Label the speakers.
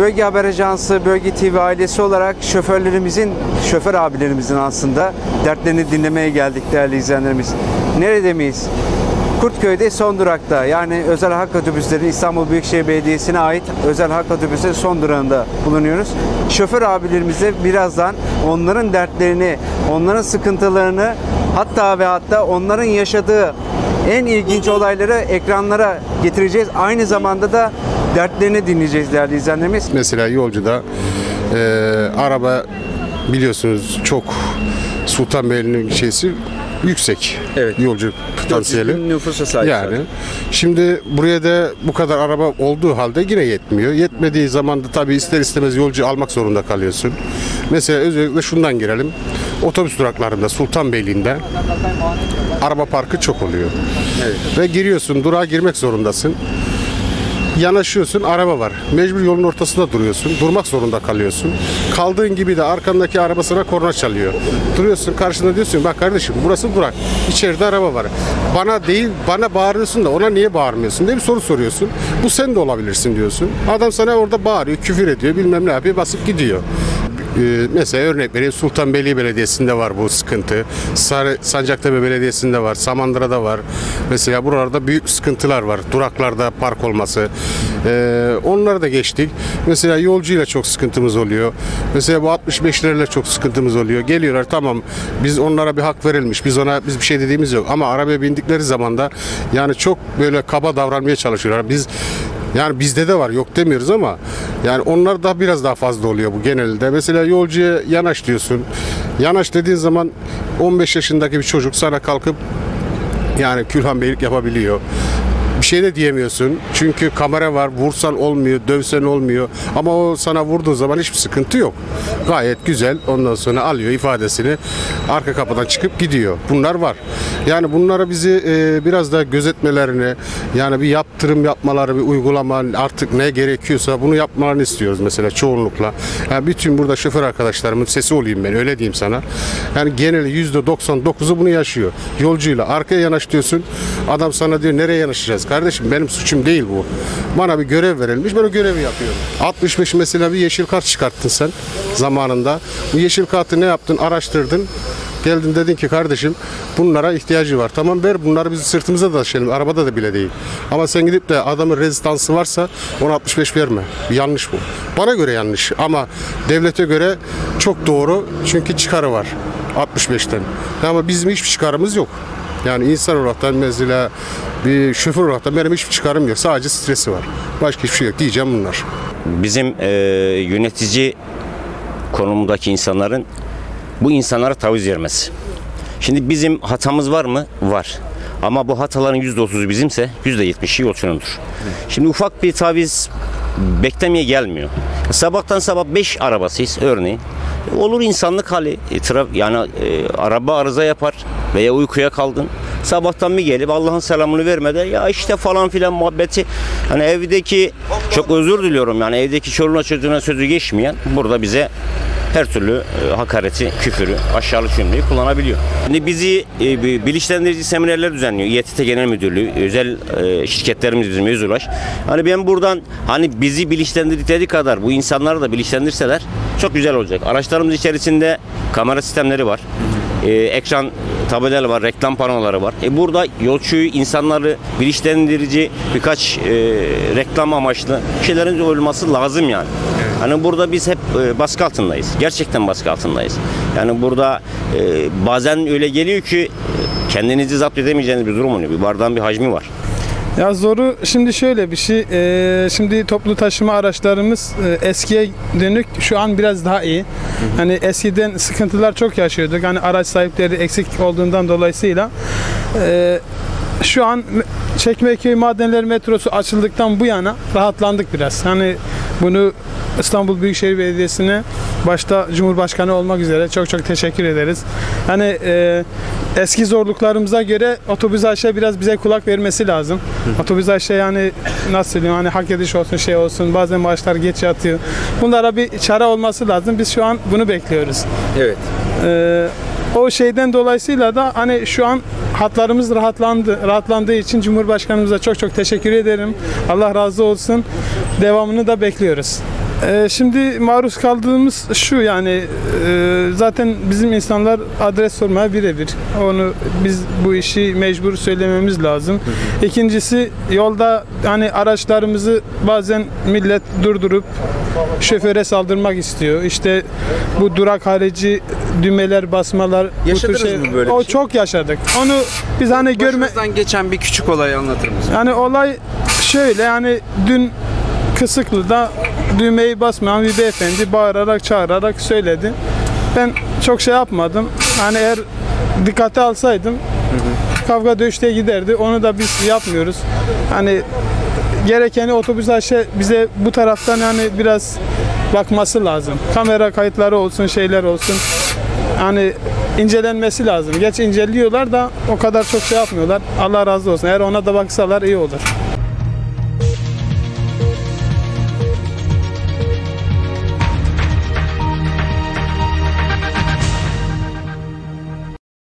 Speaker 1: Bölge Haber Ajansı, Bölge TV ailesi olarak şoförlerimizin, şoför abilerimizin aslında dertlerini dinlemeye geldik değerli izleyenlerimiz. Nerede miyiz? Kurtköy'de son durakta yani özel halk otobüsleri İstanbul Büyükşehir Belediyesi'ne ait özel halk otobüsleri son durağında bulunuyoruz. Şoför abilerimize birazdan onların dertlerini, onların sıkıntılarını hatta ve hatta onların yaşadığı en ilginç olayları ekranlara getireceğiz. Aynı zamanda da dertlerini dinleyeceğiz değerli izleyenlerimiz.
Speaker 2: Mesela yolcuda e, araba biliyorsunuz çok Sultanbeyli'nin şeysi yüksek.
Speaker 1: Evet.
Speaker 2: Yolcu potansiyeli.
Speaker 1: nüfusa sahip.
Speaker 2: Yani şimdi buraya da bu kadar araba olduğu halde yine yetmiyor. Yetmediği zaman da tabii ister istemez yolcu almak zorunda kalıyorsun. Mesela özellikle şundan girelim. Otobüs duraklarında Sultanbeyli'nde araba parkı çok oluyor. Ve giriyorsun durağa girmek zorundasın. Yanaşıyorsun araba var. Mecbur yolun ortasında duruyorsun. Durmak zorunda kalıyorsun. Kaldığın gibi de arkandaki araba sana korna çalıyor. Duruyorsun karşında diyorsun bak kardeşim burası durak. İçeride araba var. Bana değil bana bağırıyorsun da ona niye bağırmıyorsun diye bir soru soruyorsun. Bu sen de olabilirsin diyorsun. Adam sana orada bağırıyor, küfür ediyor, bilmem ne yapıyor, basıp gidiyor. Ee, mesela örnek vereyim Sultanbeyli Belediyesi'nde var bu sıkıntı. Sarı, Sancaktepe Belediyesi'nde var. Samandıra'da var. Mesela buralarda büyük sıkıntılar var. Duraklarda park olması. Ee, onları da geçtik. Mesela yolcuyla çok sıkıntımız oluyor. Mesela bu 65'lerle çok sıkıntımız oluyor. Geliyorlar tamam biz onlara bir hak verilmiş. Biz ona biz bir şey dediğimiz yok. Ama arabaya bindikleri zaman da yani çok böyle kaba davranmaya çalışıyorlar. Biz yani bizde de var yok demiyoruz ama yani onlar da biraz daha fazla oluyor bu genelde. Mesela yolcuya yanaş diyorsun. Yanaş dediğin zaman 15 yaşındaki bir çocuk sana kalkıp yani külhan beylik yapabiliyor. Bir şey de diyemiyorsun. Çünkü kamera var. Vursan olmuyor, dövsen olmuyor. Ama o sana vurduğu zaman hiçbir sıkıntı yok. Gayet güzel. Ondan sonra alıyor ifadesini. Arka kapıdan çıkıp gidiyor. Bunlar var. Yani bunlara bizi e, biraz da gözetmelerini, yani bir yaptırım yapmaları, bir uygulama artık ne gerekiyorsa bunu yapmalarını istiyoruz mesela çoğunlukla. Yani bütün burada şoför arkadaşlarımın sesi olayım ben öyle diyeyim sana. Yani geneli %99'u bunu yaşıyor. Yolcuyla arkaya yanaş diyorsun. Adam sana diyor nereye yanaşacağız? Kardeşim benim suçum değil bu. Bana bir görev verilmiş ben o görevi yapıyorum. 65 mesela bir yeşil kart çıkarttın sen zamanında. Bu yeşil kartı ne yaptın? Araştırdın. Geldin dedin ki kardeşim bunlara ihtiyacı var. Tamam ver bunları biz sırtımıza da taşıyalım. Arabada da bile değil. Ama sen gidip de adamın rezistansı varsa ona 65 verme. Yanlış bu. Bana göre yanlış ama devlete göre çok doğru. Çünkü çıkarı var 65'ten. Ama bizim hiçbir çıkarımız yok. Yani insan olarak mesela bir şoför olarak da benim hiçbir çıkarım yok. Sadece stresi var. Başka hiçbir şey yok diyeceğim bunlar.
Speaker 3: bizim e, yönetici konumundaki insanların bu insanlara taviz vermesi. Şimdi bizim hatamız var mı? Var. Ama bu hataların %30'u bizimse %70'i yolcunundur. Şimdi ufak bir taviz beklemeye gelmiyor. Sabahtan sabah 5 arabasıyız örneğin. Olur insanlık hali. E, yani e, araba arıza yapar veya uykuya kaldın. Sabahtan bir gelip Allah'ın selamını vermeden ya işte falan filan muhabbeti. Hani evdeki çok özür diliyorum yani evdeki çoluğuna çocuğuna sözü geçmeyen burada bize her türlü e, hakareti, küfürü, aşağılık cümleyi kullanabiliyor. Şimdi bizi e, bilinçlendirici seminerler düzenliyor. İETT Genel Müdürlüğü, özel e, şirketlerimiz bizim Özulaş. Hani ben buradan hani bizi bilinçlendirdikleri kadar bu insanları da bilinçlendirseler çok güzel olacak. Araçlarımız içerisinde kamera sistemleri var. E, ekran tabelaları var, reklam panoları var. E burada yolcuyu, insanları bilinçlendirici birkaç e, reklam amaçlı şeylerin olması lazım yani. Hani burada biz hep e, baskı altındayız. Gerçekten baskı altındayız. Yani burada e, bazen öyle geliyor ki e, kendinizi zapt edemeyeceğiniz bir durum oluyor. Bir bardağın bir hacmi var.
Speaker 4: Ya zoru şimdi şöyle bir şey. eee, şimdi toplu taşıma araçlarımız eee, eskiye dönük şu an biraz daha iyi. Hani eskiden sıkıntılar çok yaşıyorduk. Hani araç sahipleri eksik olduğundan dolayısıyla eee, şu an Çekmeköy Madenler Metrosu açıldıktan bu yana rahatlandık biraz. Hani bunu İstanbul Büyükşehir Belediyesi'ne başta Cumhurbaşkanı olmak üzere çok çok teşekkür ederiz. Hani eee, eski zorluklarımıza göre otobüs aşağı biraz bize kulak vermesi lazım. Otobüs aşağı yani nasıl diyeyim hani hak ediş olsun şey olsun bazen maaşlar geç yatıyor. Bunlara bir çare olması lazım. Biz şu an bunu bekliyoruz.
Speaker 1: Evet.
Speaker 4: Ee, o şeyden dolayısıyla da hani şu an hatlarımız rahatlandı. Rahatlandığı için Cumhurbaşkanımıza çok çok teşekkür ederim. Allah razı olsun. Devamını da bekliyoruz. Ee, şimdi maruz kaldığımız şu yani e, zaten bizim insanlar adres sormaya birebir. Onu biz bu işi mecbur söylememiz lazım. İkincisi yolda hani araçlarımızı bazen millet durdurup şoföre saldırmak istiyor. İşte bu durak harici düğmeler basmalar. bu tür
Speaker 1: Yaşadınız mı böyle bir
Speaker 4: O
Speaker 1: şey?
Speaker 4: çok yaşadık. Onu biz hani görme
Speaker 1: Başınızdan geçen bir küçük olay anlatır mısınız?
Speaker 4: yani olay şöyle yani dün Kısıklı'da düğmeyi basmayan bir beyefendi bağırarak çağırarak söyledi. Ben çok şey yapmadım. Hani eğer dikkate alsaydım kavga dövüşte giderdi. Onu da biz yapmıyoruz. Hani gerekeni otobüs aşı bize bu taraftan yani biraz bakması lazım. Kamera kayıtları olsun, şeyler olsun. Hani incelenmesi lazım. Geç inceliyorlar da o kadar çok şey yapmıyorlar. Allah razı olsun. Eğer ona da baksalar iyi olur.